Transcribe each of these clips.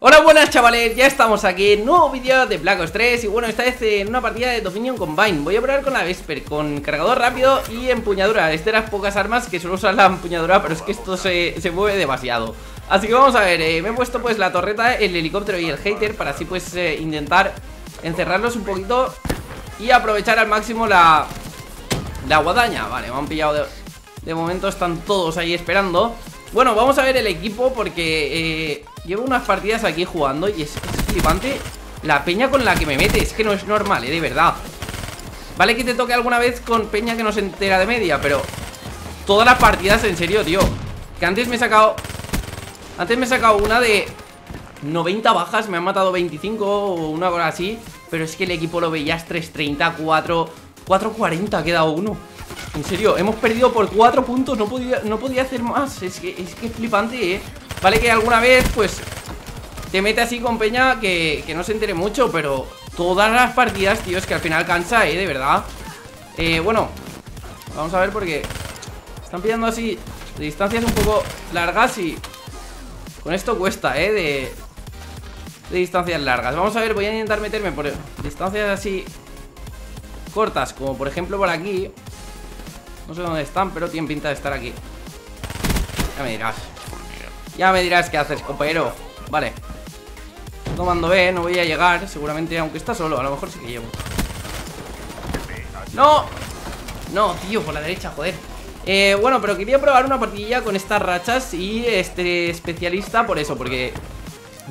Hola buenas chavales, ya estamos aquí nuevo vídeo de Black Ops 3 Y bueno, esta vez en una partida de Dominion Combine. Voy a probar con la Vesper, con cargador rápido y empuñadura. Es de las pocas armas que suelo usar la empuñadura Pero es que esto se, se mueve demasiado. Así que vamos a ver, eh, me he puesto pues la torreta, el helicóptero y el hater Para así pues eh, intentar encerrarlos un poquito Y aprovechar al máximo la, la guadaña. Vale, me han pillado de, de momento, están todos ahí esperando. Bueno, vamos a ver el equipo porque eh, llevo unas partidas aquí jugando y es, flipante la peña con la que me mete. Es que no es normal, eh, de verdad. Vale que te toque alguna vez con peña que no se entera de media, pero todas las partidas, en serio, tío. Que antes me he sacado... Antes me he sacado una de 90 bajas, me han matado 25 o una cosa así. Pero es que el equipo lo veías 330, 4... 440 ha quedado uno. En serio, hemos perdido por 4 puntos No podía, no podía hacer más Es que es, que flipante, ¿eh? Vale que alguna vez, pues Te mete así con peña que, que no se entere mucho Pero todas las partidas, tío Es que al final cansa, ¿eh? De verdad Eh, bueno Vamos a ver porque Están pillando así distancias un poco largas y Con esto cuesta, ¿eh? De, de distancias largas Vamos a ver, voy a intentar meterme por distancias así cortas Como por ejemplo por aquí no sé dónde están, pero tienen pinta de estar aquí Ya me dirás Ya me dirás qué haces, compañero Vale Tomando B, no voy a llegar seguramente Aunque está solo, a lo mejor sí que llevo ¡No! No, tío, por la derecha, joder eh, bueno, pero quería probar una partida con estas rachas y este especialista por eso, porque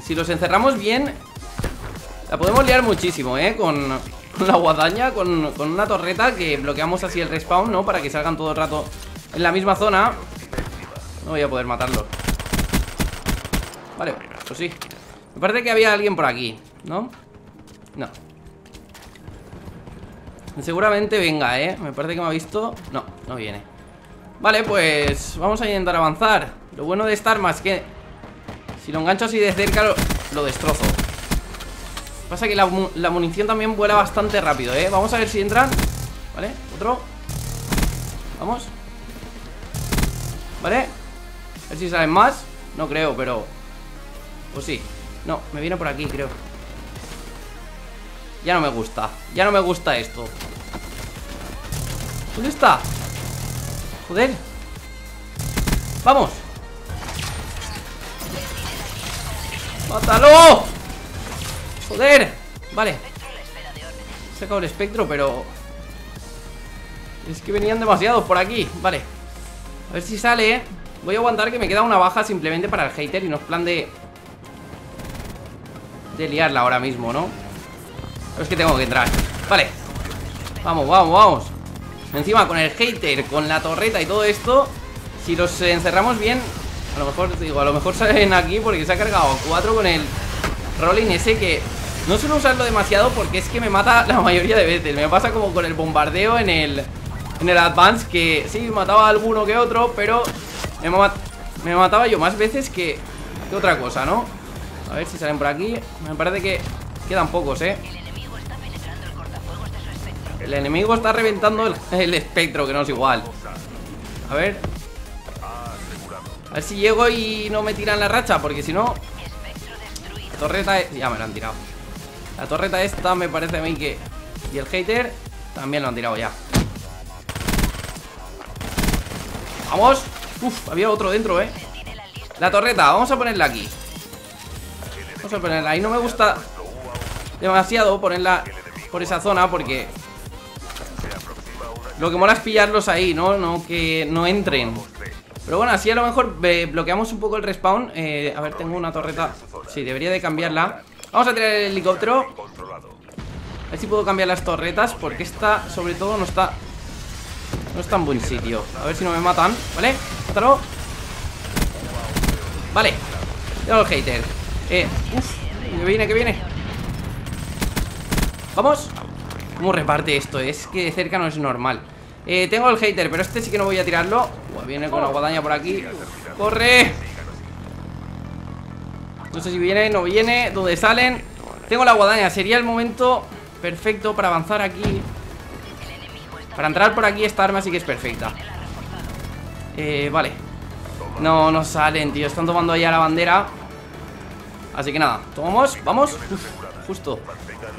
si los encerramos bien, la podemos liar muchísimo, ¿eh? Con, con la guadaña, con, una torreta que bloqueamos así el respawn, ¿no? Para que salgan todo el rato en la misma zona No voy a poder matarlo Vale, pues sí. Me parece que había alguien por aquí, ¿no? No. Seguramente venga, ¿eh? Me parece que me ha visto. No, no viene. Vale, pues vamos a intentar avanzar. Lo bueno de esta arma es que Si lo engancho así de cerca lo, lo destrozo. Pasa que la, munición también vuela bastante rápido, ¿eh? Vamos a ver si entran. Vale, otro. Vamos. Vale. A ver si salen más. No creo, pero Pues sí. No, me viene por aquí, creo. Ya no me gusta. Ya no me gusta esto. ¿Dónde está? Joder. Vamos. ¡Mátalo! ¡Joder! Vale. He sacado el espectro, pero... Es que venían demasiados por aquí. Vale. A ver si sale ¿eh? Voy a aguantar que me queda una baja simplemente para el hater Y no es plan de... De liarla ahora mismo, ¿no? Es que tengo que entrar Vale Vamos, vamos, vamos Encima con el hater, con la torreta y todo esto Si los encerramos bien A lo mejor, digo, a lo mejor salen aquí Porque se ha cargado cuatro con el Rolling ese que no suelo usarlo demasiado porque es que me mata la mayoría de veces Me pasa como con el bombardeo en el En el Advance que sí, mataba a alguno que otro Pero me, mataba yo más veces que, que otra cosa, ¿no? A ver si salen por aquí Me parece que quedan pocos, ¿eh? El enemigo está reventando el, el espectro, que no es igual A ver A ver si llego y no me tiran la racha Porque si no Torreta... Ya me lo han tirado la torreta esta me parece a mí que... Y el hater también lo han tirado ya ¡Vamos! Uf, había otro dentro, ¿eh? La torreta, vamos a ponerla aquí Vamos a ponerla. Ahí No me gusta demasiado ponerla por esa zona porque... Lo que mola es pillarlos ahí, ¿no? No que no entren. Pero bueno, así a lo mejor eh, bloqueamos un poco el respawn. Eh, A ver, tengo una torreta. Sí, debería de cambiarla. Vamos a tirar el helicóptero. A ver si puedo cambiar las torretas Porque esta, sobre todo, no está No está en buen sitio. A ver si no me matan, ¿vale? Mátalo Vale. Tengo el hater Eh, Que viene, que viene Vamos ¿Cómo reparte esto? Es que de cerca no es normal. Eh, tengo el hater, pero este sí que no voy a tirarlo. Viene con la guadaña por aquí. ¡Corre! No sé si viene, no viene ¿Dónde salen? Tengo la guadaña Sería el momento perfecto para avanzar aquí. Para entrar por aquí esta arma sí que es perfecta. Eh, vale. No, no salen, tío Están tomando allá la bandera Así que nada, tomamos, vamos. Justo.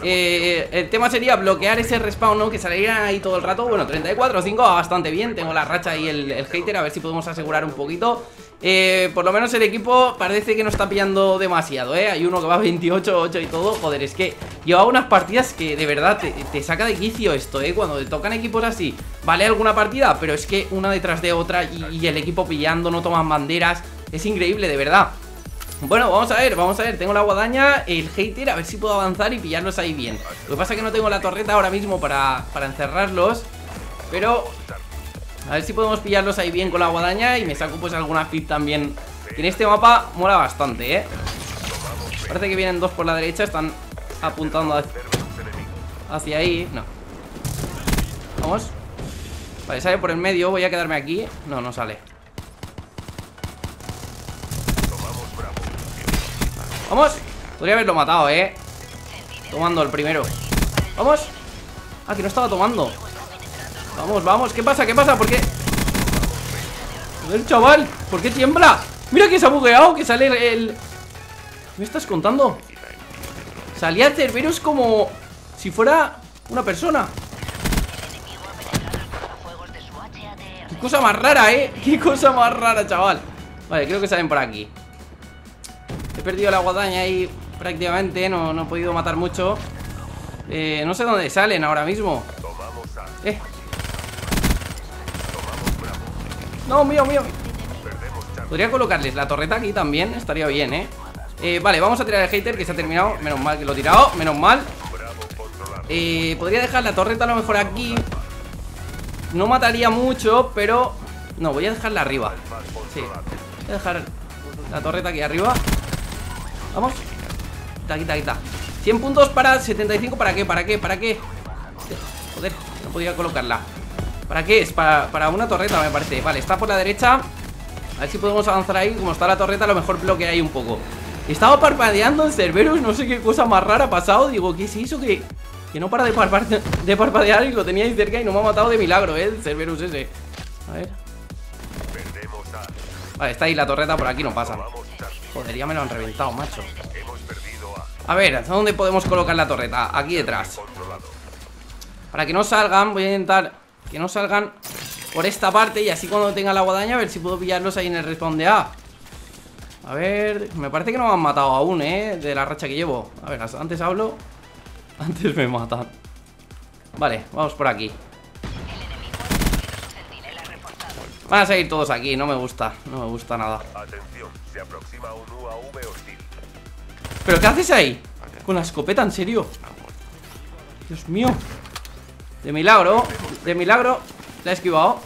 Eh, El tema sería bloquear ese respawn, ¿no? Que saliera ahí todo el rato. Bueno, 34-5 va bastante bien. Tengo la racha y el, el hater A ver si podemos asegurar un poquito. Eh, por lo menos el equipo parece que no está pillando demasiado, ¿eh? Hay uno que va 28-8 y todo. Joder, es que lleva unas partidas que de verdad te, saca de quicio esto, ¿eh? Cuando te tocan equipos así Vale alguna partida, pero es que una detrás de otra y, el equipo pillando, no toman banderas. Es increíble, de verdad bueno, vamos a ver, vamos a ver, tengo la guadaña, el hater, a ver si puedo avanzar y pillarlos ahí bien. Lo que pasa es que no tengo la torreta ahora mismo para, para encerrarlos Pero a ver si podemos pillarlos ahí bien con la guadaña Y me saco pues alguna fit también. En este mapa mola bastante, ¿eh? Parece que vienen dos por la derecha Están apuntando hacia ahí. No. Vamos. Vale, sale por el medio Voy a quedarme aquí. No, no sale Vamos Podría haberlo matado, ¿eh? Tomando el primero Vamos Ah, que no estaba tomando Vamos, vamos, ¿qué pasa? ¿Qué pasa? ¿Por qué? Joder, chaval, ¿por qué tiembla? Mira que se ha bugueado, que sale el... ¿Me estás contando? Salía Cerberus como... Si fuera una persona Qué cosa más rara, ¿eh? Qué cosa más rara, chaval Vale, creo que salen por aquí He perdido la guadaña ahí prácticamente No, no he podido matar mucho. Eh, No sé dónde salen ahora mismo. Eh, No, mío, mío. Podría colocarles la torreta aquí también Estaría bien, ¿eh? eh vale, vamos a tirar el hater que se ha terminado. Menos mal que lo he tirado, menos mal. Eh, Podría dejar la torreta a lo mejor aquí. No mataría mucho, pero... No, voy a dejarla arriba. Sí, voy a dejar la torreta aquí arriba Vamos Quita, quita, quita 100 puntos para 75, ¿para qué? ¿Para qué? ¿Para qué? Joder, no podía colocarla ¿Para qué es? Para, una torreta me parece Vale, está por la derecha A ver si podemos avanzar ahí Como está la torreta a lo mejor bloquea ahí un poco Estaba parpadeando en Cerberus No sé qué cosa más rara ha pasado Digo, ¿qué se hizo? Que, que no para de, de parpadear Y lo tenía ahí cerca y no me ha matado de milagro, ¿eh? El Cerberus ese A ver Vale, está ahí la torreta Por aquí no pasa. Joder, ya me lo han reventado, macho. A ver, ¿a dónde podemos colocar la torreta? Aquí detrás. Para que no salgan Voy a intentar que no salgan por esta parte Y así cuando tenga la guadaña a ver si puedo pillarlos ahí en el respawn de A. A ver, me parece que no me han matado aún, eh De la racha que llevo. A ver, antes hablo Antes me matan. Vale, vamos por aquí Van a seguir todos aquí, no me gusta No me gusta nada. ¿Pero qué haces ahí? Con la escopeta, ¿en serio? Dios mío. De milagro, de milagro La he esquivado.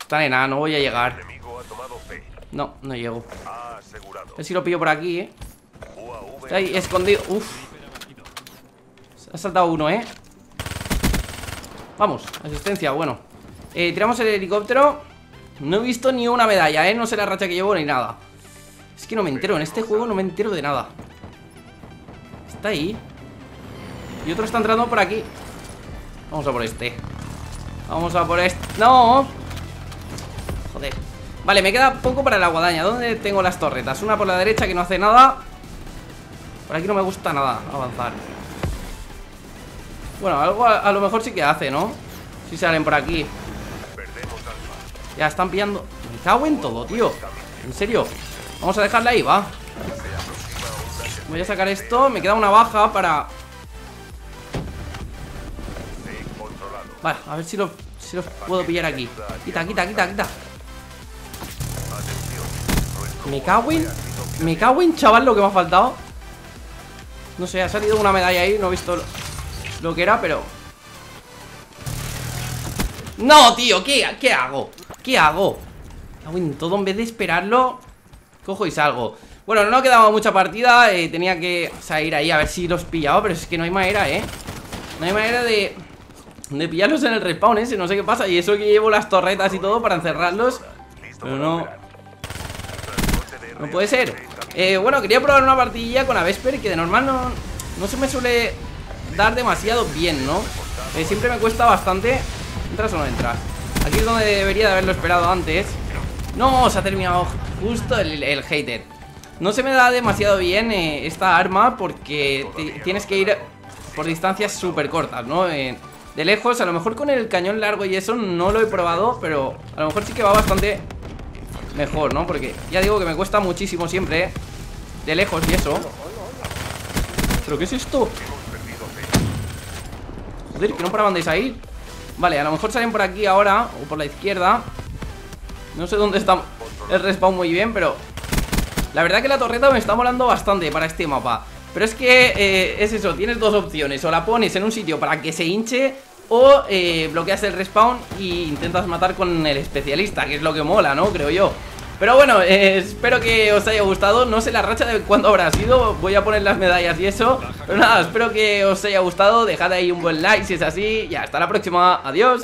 Está nena, no voy a llegar. No, no llego. A ver si lo pillo por aquí, eh. Está ahí escondido. Uf. Ha saltado uno, eh. Vamos, asistencia, bueno eh, Tiramos el helicóptero. No he visto ni una medalla, eh. No sé la racha que llevo ni nada. Es que no me entero, en este juego no me entero de nada. Está ahí. Y otro está entrando por aquí. Vamos a por este. Vamos a por este ¡No! Joder. Vale, me queda poco para la guadaña. ¿Dónde tengo las torretas? Una por la derecha que no hace nada. Por aquí no me gusta nada avanzar. Bueno, algo a, lo mejor sí que hace, ¿no? Si salen por aquí Ya, están pillando. Me cago en todo, tío. En serio. Vamos a dejarla ahí, va. Voy a sacar esto. Me queda una baja para Vale, a ver si los, si los puedo pillar aquí. Quita, quita, quita, quita. Me cago en... Me cago en chaval lo que me ha faltado. No sé, ha salido una medalla ahí No he visto lo, que era, pero No, tío, ¿qué, ¿qué hago? ¿Qué hago? Cago en todo, en vez de esperarlo Cojo y salgo Bueno, no ha quedado mucha partida eh, Tenía que salir ahí a ver si los pillaba Pero es que no hay manera, ¿eh? No hay manera de de pillarlos en el respawn ese, no sé qué pasa Y eso que llevo las torretas y todo para encerrarlos Pero no No puede ser eh, Bueno, quería probar una partidilla con Avesper Que de normal no, no se me suele dar demasiado bien, ¿no? Eh, siempre me cuesta bastante ¿Entras o no entras? Aquí es donde debería de haberlo esperado antes No, se ha terminado justo el, el hater No se me da demasiado bien eh, esta arma porque tienes que ir por distancias súper cortas, ¿no? Eh, de lejos, a lo mejor con el cañón largo y eso no lo he probado, pero a lo mejor sí que va bastante mejor, ¿no? Porque ya digo que me cuesta muchísimo siempre, ¿eh? De lejos y eso. ¿Pero qué es esto? Joder, que no paraban de salir Vale, a lo mejor salen por aquí ahora O por la izquierda. No sé dónde está el respawn muy bien, pero La verdad que la torreta me está molando bastante para este mapa. Pero es que eh, es eso, tienes dos opciones. O la pones en un sitio para que se hinche O eh, bloqueas el respawn y intentas matar con el especialista Que es lo que mola, ¿no? Creo yo pero bueno, eh, espero que os haya gustado. No sé la racha de cuándo habrá sido. Voy a poner las medallas y eso. Pero nada, espero que os haya gustado. Dejad ahí un buen like si es así. Y hasta la próxima, adiós